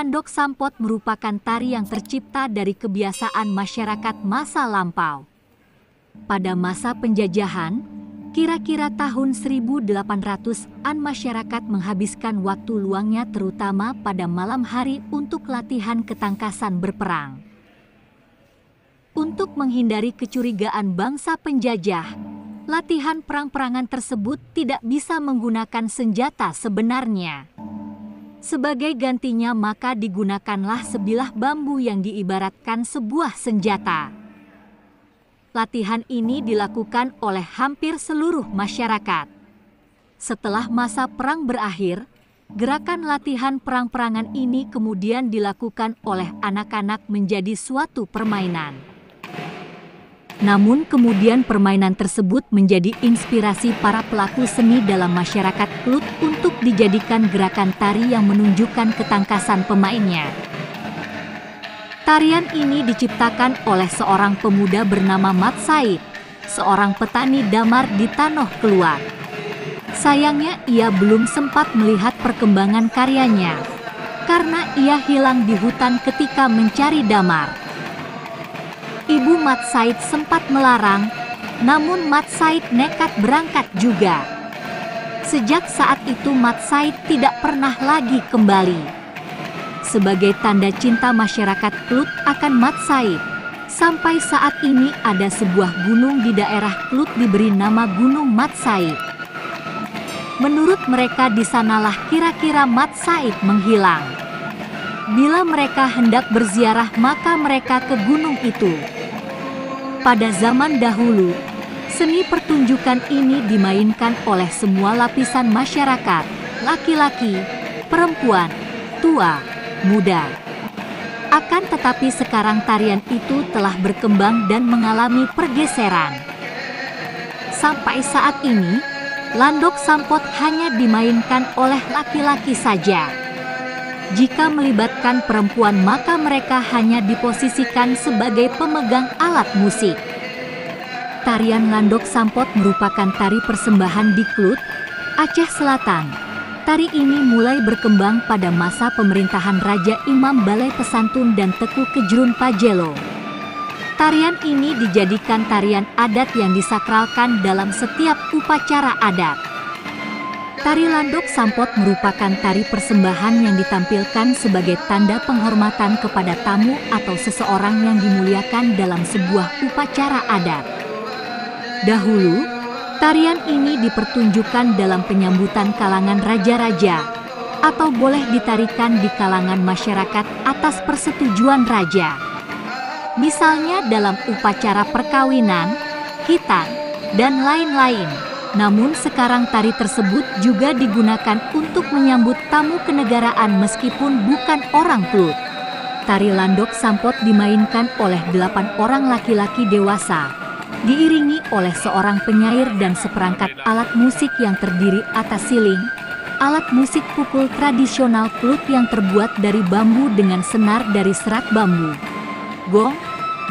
Tari Landok Sampot merupakan tari yang tercipta dari kebiasaan masyarakat masa lampau. Pada masa penjajahan, kira-kira tahun 1800-an masyarakat menghabiskan waktu luangnya terutama pada malam hari untuk latihan ketangkasan berperang. Untuk menghindari kecurigaan bangsa penjajah, latihan perang-perangan tersebut tidak bisa menggunakan senjata sebenarnya. Sebagai gantinya maka digunakanlah sebilah bambu yang diibaratkan sebuah senjata. Latihan ini dilakukan oleh hampir seluruh masyarakat. Setelah masa perang berakhir, gerakan latihan perang-perangan ini kemudian dilakukan oleh anak-anak menjadi suatu permainan. Namun kemudian permainan tersebut menjadi inspirasi para pelaku seni dalam masyarakat Klut untuk dijadikan gerakan tari yang menunjukkan ketangkasan pemainnya. Tarian ini diciptakan oleh seorang pemuda bernama Mat Said, seorang petani damar di Tanoh Keluar. Sayangnya ia belum sempat melihat perkembangan karyanya, karena ia hilang di hutan ketika mencari damar. Ibu Mat Said sempat melarang, namun Mat Said nekat berangkat juga. Sejak saat itu Mat Said tidak pernah lagi kembali. Sebagai tanda cinta masyarakat Klut akan Mat Said, sampai saat ini ada sebuah gunung di daerah Klut diberi nama Gunung Mat Said. Menurut mereka di sanalah kira-kira Mat Said menghilang. Bila mereka hendak berziarah maka mereka ke gunung itu. Pada zaman dahulu, seni pertunjukan ini dimainkan oleh semua lapisan masyarakat, laki-laki, perempuan, tua, muda. Akan tetapi sekarang tarian itu telah berkembang dan mengalami pergeseran. Sampai saat ini, landok sampot hanya dimainkan oleh laki-laki saja. Jika melibatkan perempuan maka mereka hanya diposisikan sebagai pemegang alat musik. Tarian Landok Sampot merupakan tari persembahan di Klut, Aceh Selatan. Tari ini mulai berkembang pada masa pemerintahan Raja Imam Balai Pesantun dan Teku Kejrun Pajelo. Tarian ini dijadikan tarian adat yang disakralkan dalam setiap upacara adat. Tari Landok Sampot merupakan tari persembahan yang ditampilkan sebagai tanda penghormatan kepada tamu atau seseorang yang dimuliakan dalam sebuah upacara adat. Dahulu, tarian ini dipertunjukkan dalam penyambutan kalangan raja-raja atau boleh ditarikan di kalangan masyarakat atas persetujuan raja. Misalnya dalam upacara perkawinan, hitan, dan lain-lain. Namun sekarang tari tersebut juga digunakan untuk menyambut tamu kenegaraan meskipun bukan orang Klut. Tari landok sampot dimainkan oleh delapan orang laki-laki dewasa, diiringi oleh seorang penyair dan seperangkat alat musik yang terdiri atas siling, alat musik pukul tradisional Klut yang terbuat dari bambu dengan senar dari serat bambu, gong,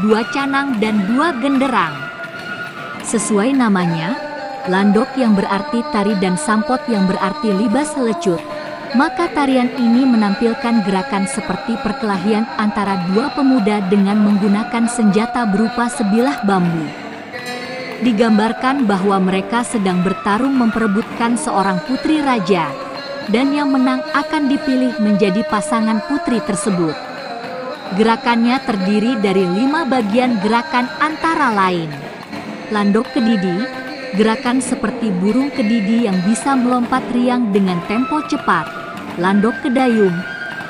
dua canang dan dua genderang. Sesuai namanya, landok yang berarti tari dan sampot yang berarti libas lecut. Maka tarian ini menampilkan gerakan seperti perkelahian antara dua pemuda dengan menggunakan senjata berupa sebilah bambu. Digambarkan bahwa mereka sedang bertarung memperebutkan seorang putri raja, dan yang menang akan dipilih menjadi pasangan putri tersebut. Gerakannya terdiri dari lima bagian gerakan antara lain. Landok kedidi, Gerakan seperti burung kedidi yang bisa melompat riang dengan tempo cepat, landok kedayung,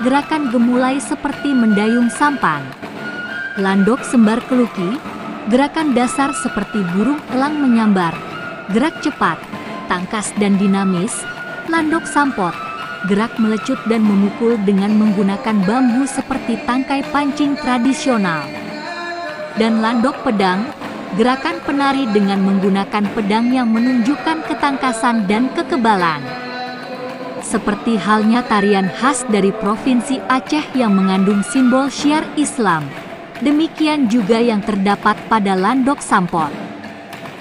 gerakan gemulai seperti mendayung sampan. Landok sembar keluki, gerakan dasar seperti burung elang menyambar, gerak cepat, tangkas dan dinamis, landok sampot, gerak melecut dan memukul dengan menggunakan bambu seperti tangkai pancing tradisional. Dan landok pedang gerakan penari dengan menggunakan pedang yang menunjukkan ketangkasan dan kekebalan. Seperti halnya tarian khas dari Provinsi Aceh yang mengandung simbol syiar Islam, demikian juga yang terdapat pada Landok Sampot.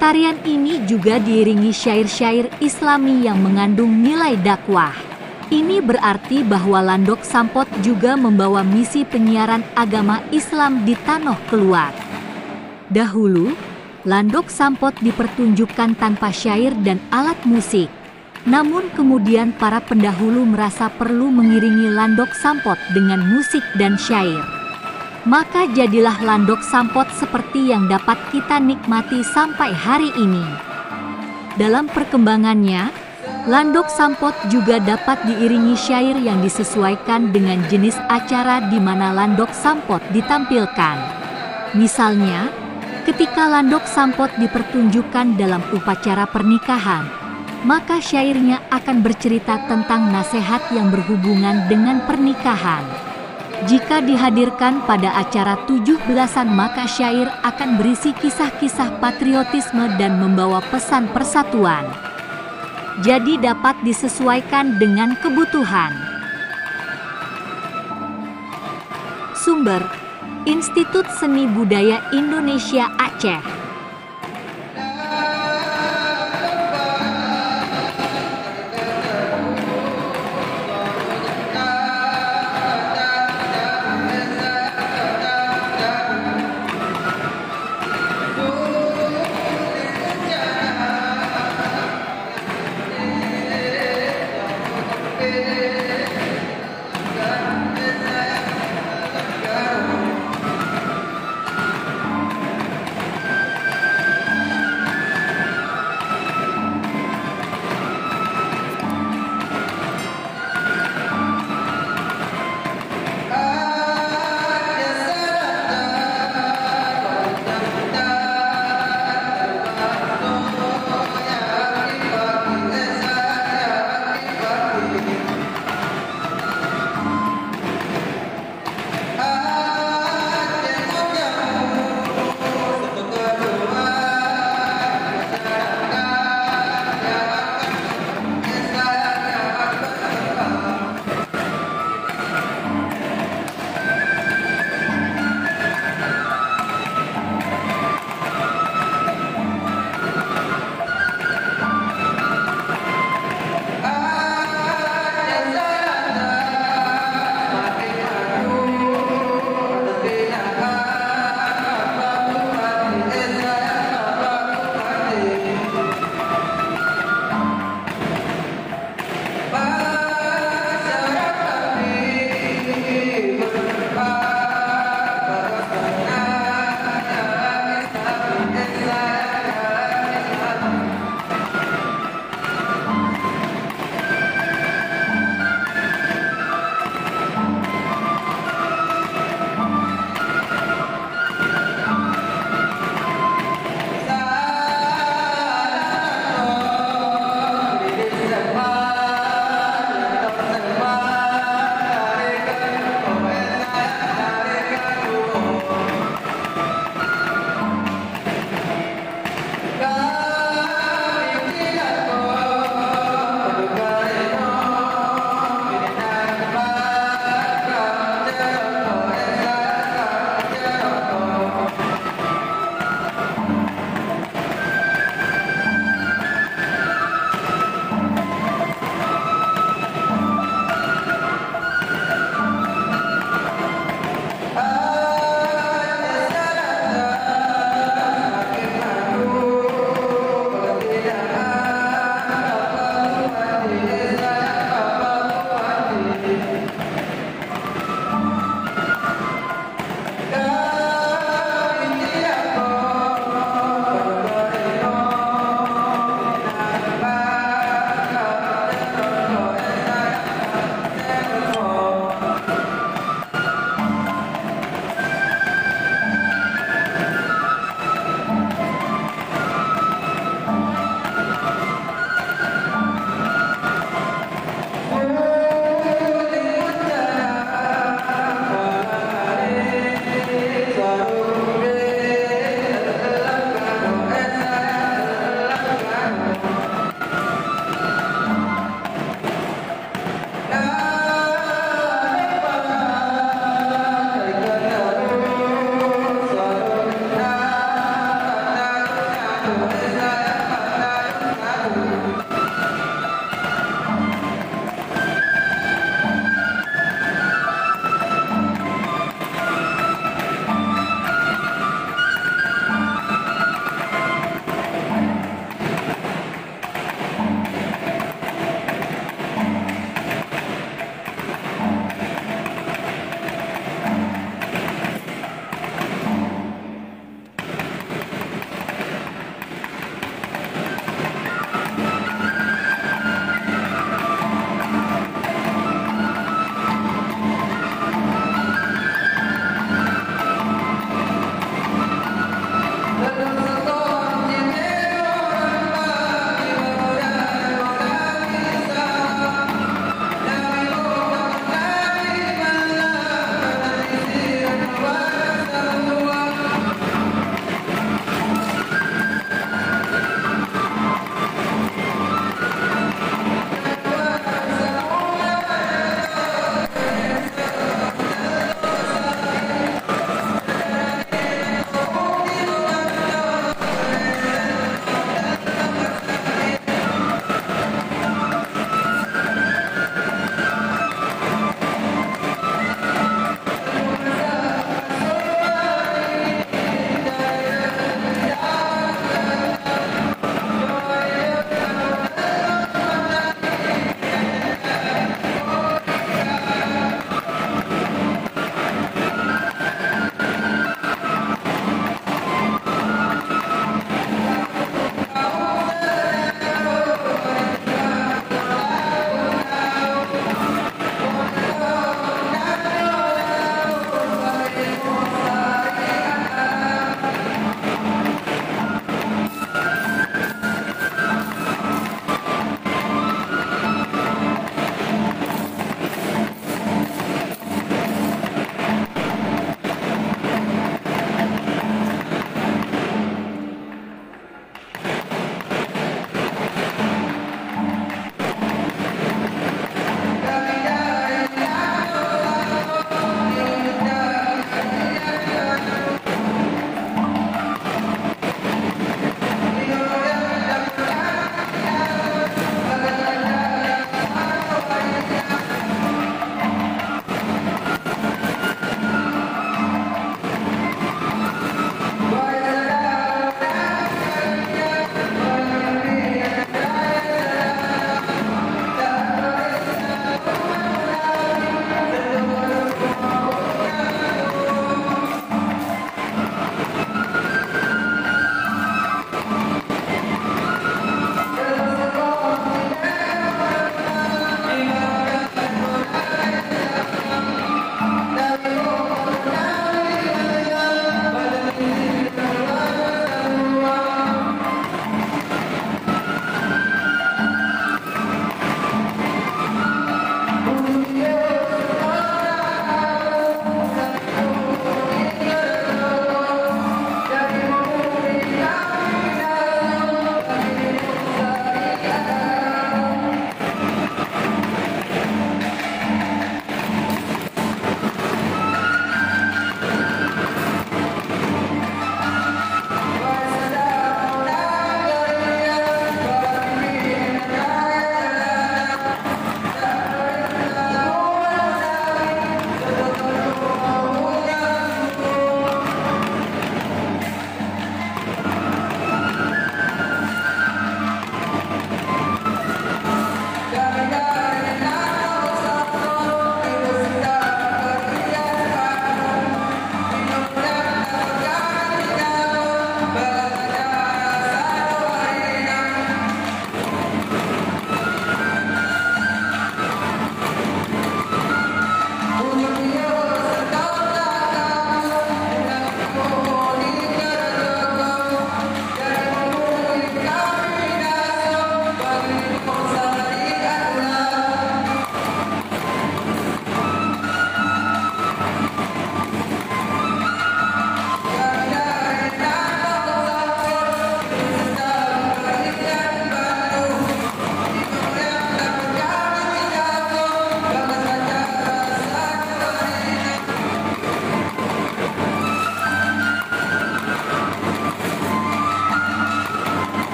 Tarian ini juga diiringi syair-syair islami yang mengandung nilai dakwah. Ini berarti bahwa Landok Sampot juga membawa misi penyiaran agama Islam di tanah keluar. Dahulu, Landok Sampot dipertunjukkan tanpa syair dan alat musik. Namun kemudian para pendahulu merasa perlu mengiringi Landok Sampot dengan musik dan syair. Maka jadilah Landok Sampot seperti yang dapat kita nikmati sampai hari ini. Dalam perkembangannya, Landok Sampot juga dapat diiringi syair yang disesuaikan dengan jenis acara di mana Landok Sampot ditampilkan. Misalnya, ketika Landok Sampot dipertunjukkan dalam upacara pernikahan, maka syairnya akan bercerita tentang nasihat yang berhubungan dengan pernikahan. Jika dihadirkan pada acara tujuh belasan maka syair akan berisi kisah-kisah patriotisme dan membawa pesan persatuan. Jadi dapat disesuaikan dengan kebutuhan. Sumber Institut Seni Budaya Indonesia Aceh